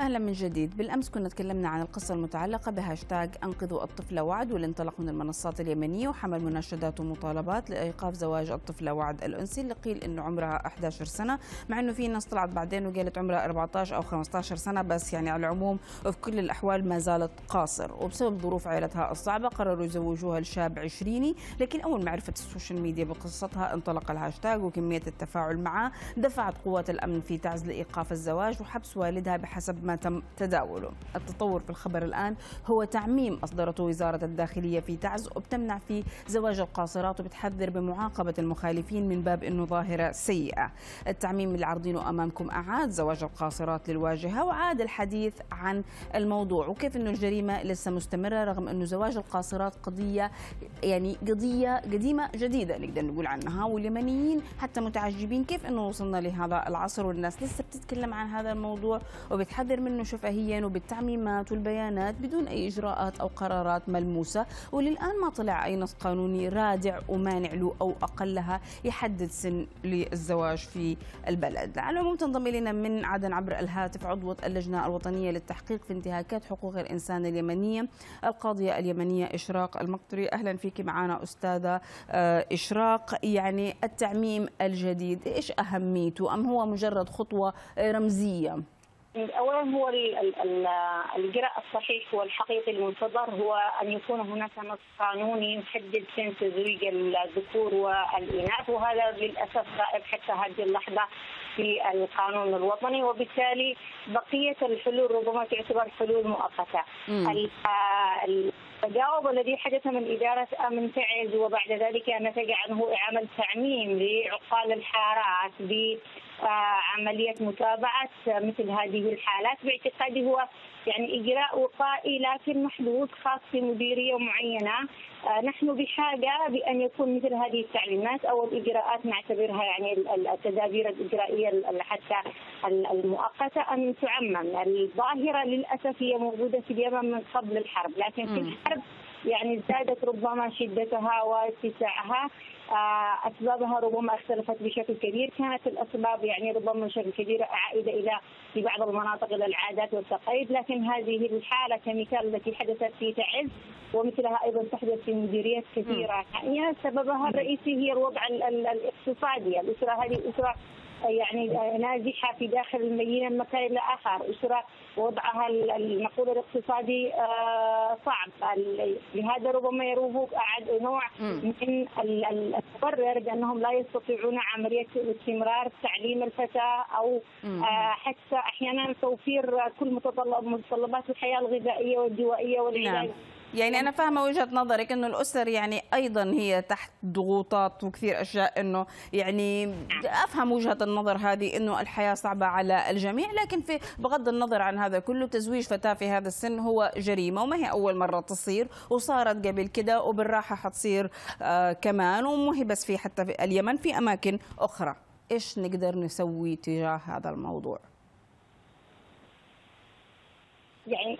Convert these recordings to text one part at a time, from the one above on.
أهلا من جديد. بالأمس كنا تكلمنا عن القصة المتعلقة بهاشتاج أنقذوا الطفل وعد واللي انطلق من المنصات اليمنية وحمل مناشدات ومطالبات لإيقاف زواج الطفله وعد الأنسي اللي قيل انه عمرها 11 سنة مع إنه في ناس طلعت بعدين وقالت عمرها 14 أو 15 سنة بس يعني على العموم وفي كل الأحوال ما زالت قاصر. وبسبب ظروف عائلتها الصعبة قرروا يزوجوها لشاب عشريني لكن أول ما عرفت ال social media بقصتها انطلق الهاشتاج وكمية التفاعل معه. دفعت قوات الأمن في تعز لايقاف الزواج وحبس والدها بحسب تم تداوله. التطور في الخبر الآن هو تعميم أصدرته وزارة الداخلية في تعز وبتمنع في زواج القاصرات وبتحذر بمعاقبة المخالفين من باب أنه ظاهرة سيئة. التعميم اللي عارضينه أمامكم أعاد زواج القاصرات للواجهة وعاد الحديث عن الموضوع. وكيف أنه الجريمة لسه مستمرة رغم أنه زواج القاصرات قضية يعني قضية قديمة جديدة نقدر نقول عنها واليمنيين حتى متعجبين. كيف أنه وصلنا لهذا العصر والناس لسه بتتكلم عن هذا الموضوع وبتحذر منه شفهيا وبالتعميمات والبيانات بدون أي إجراءات أو قرارات ملموسة. وللآن ما طلع أي نص قانوني رادع ومانع له أو أقلها يحدد سن للزواج في البلد. على العموم تنضم إلينا من عدن عبر الهاتف عضوة اللجنة الوطنية للتحقيق في انتهاكات حقوق الإنسان اليمنية القاضية اليمنية إشراق المقطري. أهلا فيك معنا أستاذة إشراق. يعني التعميم الجديد إيش أهميته؟ أم هو مجرد خطوة رمزية؟ اولا هو الاجراء الصحيح والحقيقي المنتظر هو أن يكون هناك نص قانوني يحدد سن تزويج الذكور والإناث وهذا للأسف غائب حتى هذه اللحظة في القانون الوطني وبالتالي بقية الحلول ربما تعتبر حلول مؤقتة. التجاوب الذي حدث من إدارة أمن تعز وبعد ذلك نتج عنه عمل تعميم لعقال الحارات بعملية متابعة مثل هذه الحالات. باعتقادي هو يعني إجراء وقائي لكن محدود خاص بمديرية معينة. نحن بحاجة بأن يكون مثل هذه التعليمات أو الإجراءات نعتبرها يعني التدابير الإجرائية حتى المؤقتة أن تعمم. الظاهرة للأسف هي موجودة في اليمن من قبل الحرب لكن في الحرب يعني زادت ربما شدتها واتساعها. أسبابها ربما اختلفت بشكل كبير، كانت الأسباب يعني ربما بشكل كبير عائده إلى في بعض المناطق إلى العادات والتقاليد، لكن هذه الحالة كمثال التي حدثت في تعز ومثلها أيضا تحدث في مديريات كثيرة، يعني سببها الرئيسي هي الوضع الإقتصادي، الأسرة هذه أسرة يعني ناجحة في داخل المدينة من مكان إلى آخر، أسرة وضعها نقول الاقتصادي صعب، لهذا ربما يروه نوع من المبرر بأنهم لا يستطيعون عملية استمرار تعليم الفتاة أو حتى أحيانا توفير كل متطلب متطلبات الحياة الغذائية والدوائية والعلاج. يعني أنا فاهمة وجهة نظرك إنه الأسر يعني أيضا هي تحت ضغوطات وكثير أشياء إنه يعني أفهم وجهة النظر هذه إنه الحياة صعبة على الجميع لكن في بغض النظر عن هذا كله تزويج فتاة في هذا السن هو جريمة وما هي أول مرة تصير وصارت قبل كده وبالراحة حتصير آه كمان ومو هي بس في حتى في اليمن في أماكن أخرى. إيش نقدر نسوي تجاه هذا الموضوع؟ يعني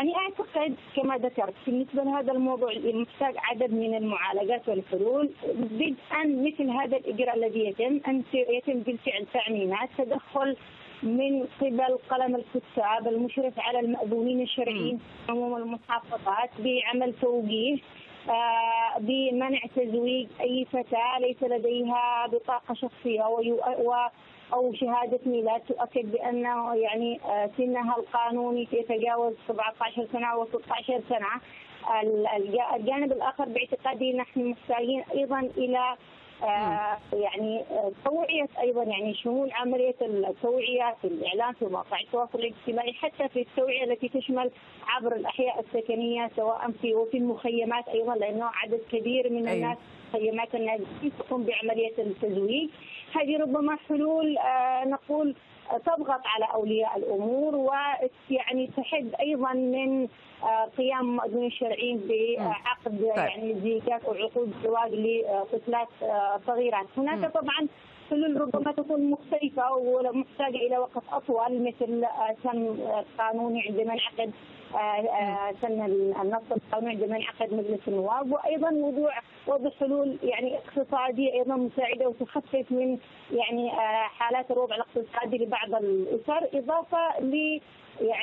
أنا أعتقد كما ذكرت بالنسبة لهذا الموضوع محتاج عدد من المعالجات والحلول بدءا مثل هذا الإجراء الذي يتم أن يتم بالفعل تعميمات تدخل من قبل قلم الكتاب المشرف على المأذونين الشرعيين عموم المحافظات بعمل توجيه بمنع تزويج أي فتاة ليس لديها بطاقة شخصية و أو شهادة ميلاد تؤكد بأنه يعني سنها القانوني يتجاوز 17 سنة أو 16 سنة. الجانب الآخر باعتقادي نحن محتاجين أيضا إلى يعني توعية أيضا يعني شمول عملية التوعية في الإعلام في مواقع التواصل الاجتماعي حتى في التوعية التي تشمل عبر الأحياء السكنية سواء في وفي المخيمات أيضا لأنه عدد كبير من الناس مخيمات النازحين تقوم بعملية التزويج. هذه ربما حلول نقول تضغط على أولياء الأمور ويعني تحد أيضا من قيام المأذونين الشرعيين بعقد يعني زيجات أو عقود زواج لطفلات صغيرات، هناك طبعا حلول ربما تكون مختلفة ومحتاجة إلى وقت أطول مثل سن قانوني عندما ينعقد سن النص القانوني عندما ينعقد مجلس النواب وأيضا موضوع وضع حلول يعني اقتصادية أيضا مساعدة وتخفف من يعني حالات الوضع الاقتصادي لبعض الأسر إضافة ل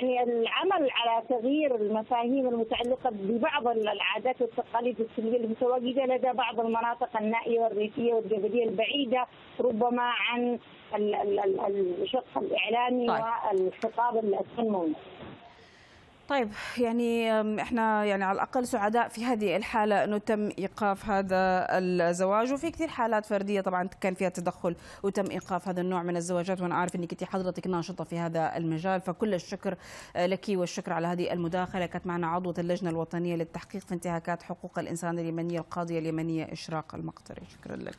يعني العمل على تغيير المفاهيم المتعلقة ببعض العادات والتقاليد السلبية المتواجدة لدى بعض المناطق النائية والريفية والجبلية البعيدة ربما عن الشق الإعلامي طيب. والخطاب التنموي طيب يعني إحنا يعني على الأقل سعداء في هذه الحالة أنه تم إيقاف هذا الزواج. وفي كثير حالات فردية طبعا كان فيها تدخل وتم إيقاف هذا النوع من الزواجات. وأنا عارف إنك أنت حضرتك ناشطة في هذا المجال فكل الشكر لك والشكر على هذه المداخلة. كانت معنا عضوة اللجنة الوطنية للتحقيق في انتهاكات حقوق الإنسان اليمنية القاضية اليمنية إشراق المقطري. شكرا لك.